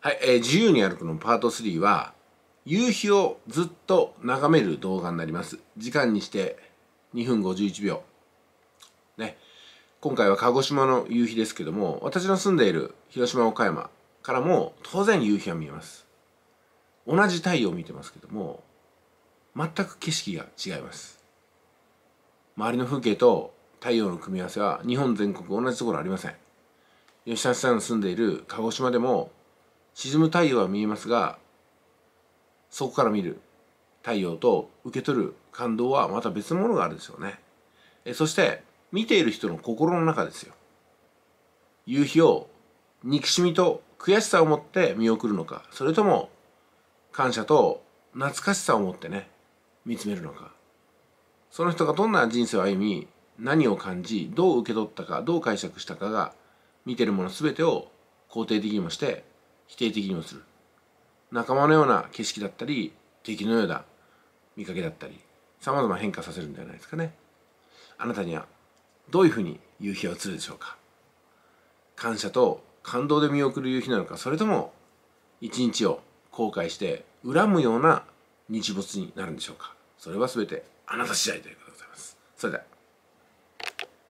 はい、えー自由に歩くのパート3は夕日をずっと眺める動画になります。時間にして2分51秒。ね。今回は鹿児島の夕日ですけども私の住んでいる広島岡山からも当然夕日は見えます。同じ太陽を見てますけども全く景色が違います。周りの風景と太陽の組み合わせは日本全国同じところありません。吉田さんの住んでいる鹿児島でも沈む太陽は見えますがそこから見る太陽と受け取る感動はまた別のものがあるでしょうね。えそして見ている人の心の中ですよ。夕日を憎しみと悔しさを持って見送るのかそれとも感謝と懐かしさを持ってね見つめるのか。その人がどんな人生を歩み何を感じどう受け取ったかどう解釈したかが見てるもの全てを肯定的にもして否定的にもする。仲間のような景色だったり敵のような見かけだったりさまざま変化させるんではないですかね。あなたにはどういうふうに夕日は映るでしょうか。感謝と感動で見送る夕日なのかそれとも一日を後悔して恨むような日没になるんでしょうか。それは全てあなた次第ということでございます。それでは。